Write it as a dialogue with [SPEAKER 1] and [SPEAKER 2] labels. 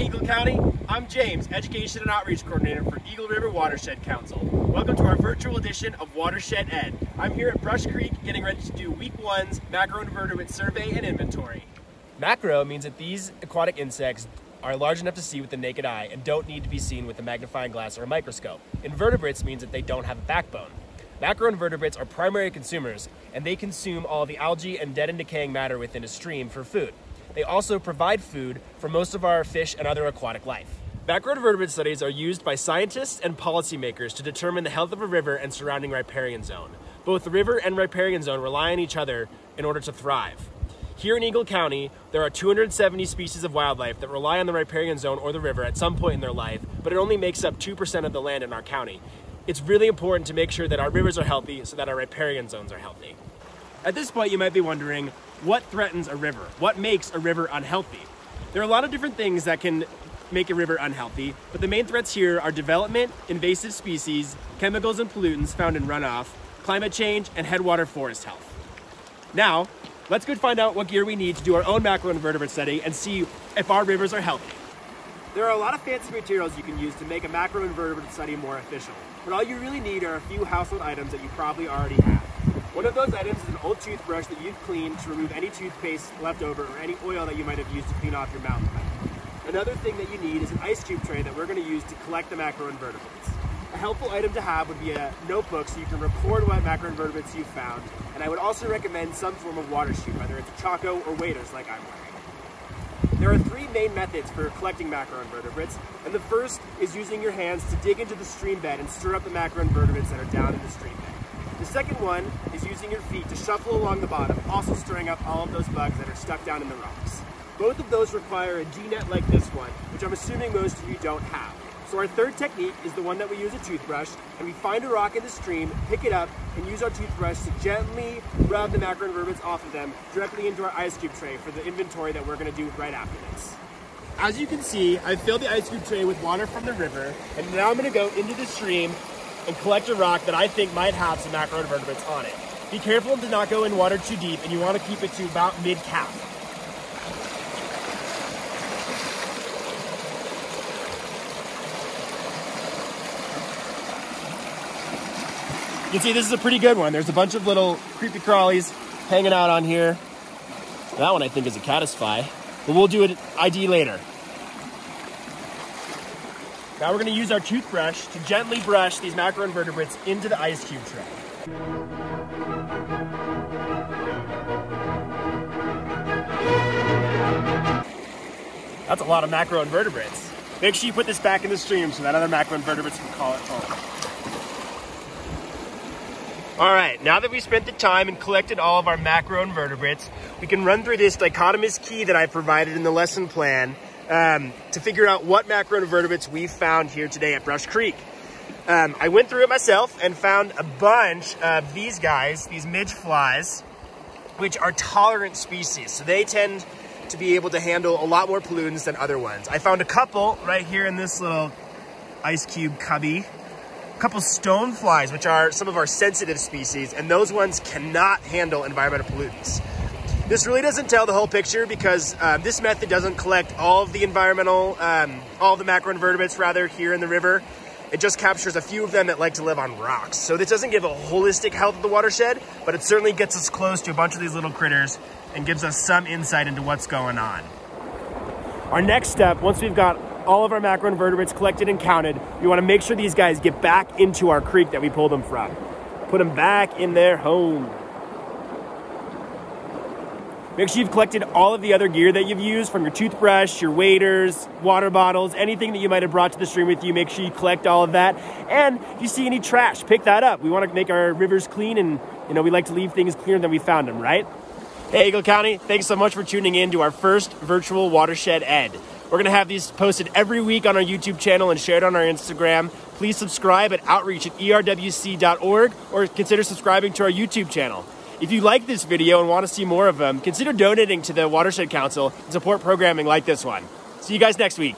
[SPEAKER 1] Eagle County, I'm James, Education and Outreach Coordinator for Eagle River Watershed Council. Welcome to our virtual edition of Watershed Ed. I'm here at Brush Creek getting ready to do week one's macroinvertebrate survey and inventory. Macro means that these aquatic insects are large enough to see with the naked eye and don't need to be seen with a magnifying glass or a microscope. Invertebrates means that they don't have a backbone. Macroinvertebrates are primary consumers, and they consume all the algae and dead and decaying matter within a stream for food. They also provide food for most of our fish and other aquatic life. Macroinvertebrate studies are used by scientists and policymakers to determine the health of a river and surrounding riparian zone. Both the river and riparian zone rely on each other in order to thrive. Here in Eagle County, there are 270 species of wildlife that rely on the riparian zone or the river at some point in their life, but it only makes up 2% of the land in our county. It's really important to make sure that our rivers are healthy so that our riparian zones are healthy. At this point, you might be wondering, what threatens a river? What makes a river unhealthy? There are a lot of different things that can make a river unhealthy, but the main threats here are development, invasive species, chemicals and pollutants found in runoff, climate change, and headwater forest health. Now, let's go find out what gear we need to do our own macroinvertebrate study and see if our rivers are healthy. There are a lot of fancy materials you can use to make a macroinvertebrate study more efficient, but all you really need are a few household items that you probably already have. One of those items is an old toothbrush that you've cleaned to remove any toothpaste left over or any oil that you might have used to clean off your mouth. Another thing that you need is an ice cube tray that we're going to use to collect the macroinvertebrates. A helpful item to have would be a notebook so you can record what macroinvertebrates you've found, and I would also recommend some form of water chute, whether it's a Chaco or waders like I'm wearing. There are three main methods for collecting macroinvertebrates, and the first is using your hands to dig into the stream bed and stir up the macroinvertebrates that are down in the stream bed. The second one is using your feet to shuffle along the bottom, also stirring up all of those bugs that are stuck down in the rocks. Both of those require a D-net like this one, which I'm assuming most of you don't have. So our third technique is the one that we use a toothbrush, and we find a rock in the stream, pick it up, and use our toothbrush to gently rub the macroinvertebrates off of them directly into our ice cube tray for the inventory that we're gonna do right after this. As you can see, I've filled the ice cube tray with water from the river, and now I'm gonna go into the stream and collect a rock that I think might have some macroinvertebrates on it. Be careful to not go in water too deep and you want to keep it to about mid-calf. You can see this is a pretty good one. There's a bunch of little creepy crawlies hanging out on here. That one I think is a caddisfly, but we'll do an ID later. Now we're gonna use our toothbrush to gently brush these macroinvertebrates into the ice cube tray. That's a lot of macroinvertebrates. Make sure you put this back in the stream so that other macroinvertebrates can call it home. All right, now that we've spent the time and collected all of our macroinvertebrates, we can run through this dichotomous key that I provided in the lesson plan um, to figure out what macroinvertebrates we found here today at Brush Creek. Um, I went through it myself and found a bunch of these guys, these midge flies, which are tolerant species. So they tend to be able to handle a lot more pollutants than other ones. I found a couple right here in this little ice cube cubby. A couple stone flies, which are some of our sensitive species, and those ones cannot handle environmental pollutants. This really doesn't tell the whole picture because um, this method doesn't collect all of the environmental, um, all the macroinvertebrates rather here in the river. It just captures a few of them that like to live on rocks. So this doesn't give a holistic health of the watershed, but it certainly gets us close to a bunch of these little critters and gives us some insight into what's going on. Our next step, once we've got all of our macroinvertebrates collected and counted, we wanna make sure these guys get back into our creek that we pulled them from. Put them back in their home. Make sure you've collected all of the other gear that you've used from your toothbrush, your waders, water bottles, anything that you might have brought to the stream with you. Make sure you collect all of that. And if you see any trash, pick that up. We want to make our rivers clean and, you know, we like to leave things cleaner than we found them, right? Hey, Eagle County, thanks so much for tuning in to our first virtual Watershed Ed. We're going to have these posted every week on our YouTube channel and shared on our Instagram. Please subscribe at outreach at erwc.org or consider subscribing to our YouTube channel. If you like this video and want to see more of them, consider donating to the Watershed Council and support programming like this one. See you guys next week.